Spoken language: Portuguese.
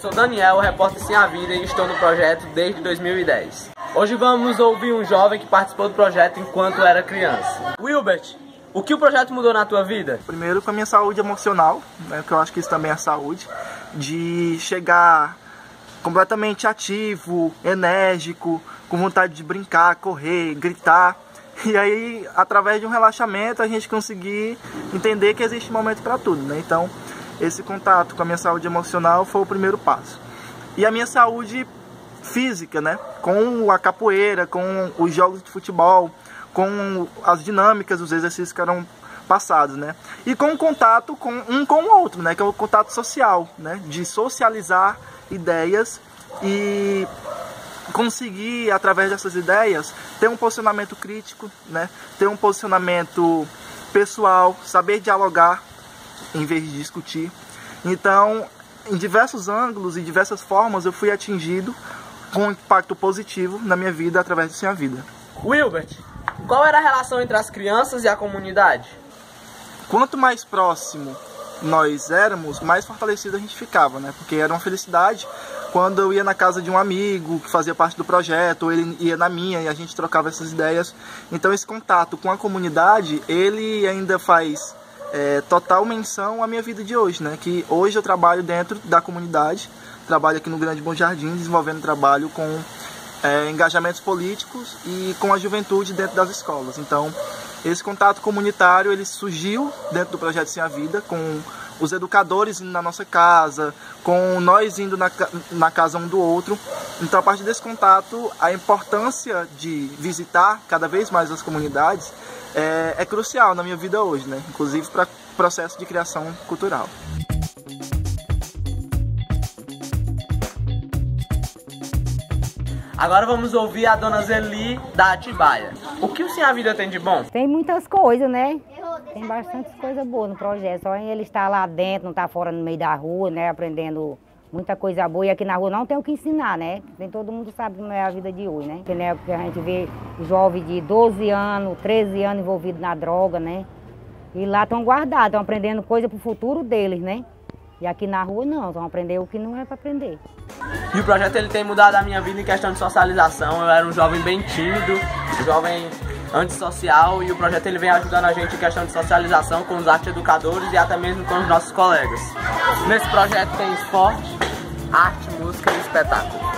Sou Daniel, repórter Sim a Vida e estou no projeto desde 2010. Hoje vamos ouvir um jovem que participou do projeto enquanto era criança. Wilbert, o que o projeto mudou na tua vida? Primeiro com a minha saúde emocional, né, que eu acho que isso também é saúde, de chegar completamente ativo, enérgico, com vontade de brincar, correr, gritar. E aí, através de um relaxamento, a gente conseguir entender que existe momento para tudo, né? Então, esse contato com a minha saúde emocional foi o primeiro passo. E a minha saúde física, né? Com a capoeira, com os jogos de futebol, com as dinâmicas, os exercícios que eram passados, né? E com o contato com um com o outro, né? Que é o contato social, né? De socializar ideias e conseguir através dessas ideias ter um posicionamento crítico, né? Ter um posicionamento pessoal, saber dialogar em vez de discutir. Então, em diversos ângulos e diversas formas eu fui atingido com um impacto positivo na minha vida através do Minha Vida. Wilbert, qual era a relação entre as crianças e a comunidade? Quanto mais próximo nós éramos, mais fortalecido a gente ficava, né? Porque era uma felicidade quando eu ia na casa de um amigo que fazia parte do projeto, ou ele ia na minha e a gente trocava essas ideias. Então esse contato com a comunidade, ele ainda faz é, total menção à minha vida de hoje, né? Que hoje eu trabalho dentro da comunidade, trabalho aqui no Grande Bom Jardim, desenvolvendo trabalho com é, engajamentos políticos e com a juventude dentro das escolas. Então, esse contato comunitário ele surgiu dentro do projeto Sim a Vida, com os educadores indo na nossa casa, com nós indo na, na casa um do outro. Então, a partir desse contato, a importância de visitar cada vez mais as comunidades é, é crucial na minha vida hoje, né? inclusive para o processo de criação cultural. Agora vamos ouvir a dona Zeli da Atibaia. O que o Sim a Vida tem de bom? Tem muitas coisas, né? Tem bastante coisa boa no projeto. Só ele está lá dentro, não está fora no meio da rua, né? Aprendendo muita coisa boa. E aqui na rua não tem o que ensinar, né? Nem todo mundo sabe como é a vida de hoje, né? Porque, né, porque a gente vê jovens de 12 anos, 13 anos envolvidos na droga, né? E lá estão guardados, estão aprendendo coisa para o futuro deles, né? E aqui na rua não, estão aprendendo o que não é para aprender. E o projeto ele tem mudado a minha vida em questão de socialização. Eu era um jovem bem tímido, um jovem antissocial e o projeto ele vem ajudando a gente em questão de socialização com os arte educadores e até mesmo com os nossos colegas. Nesse projeto tem esporte, arte, música e espetáculo.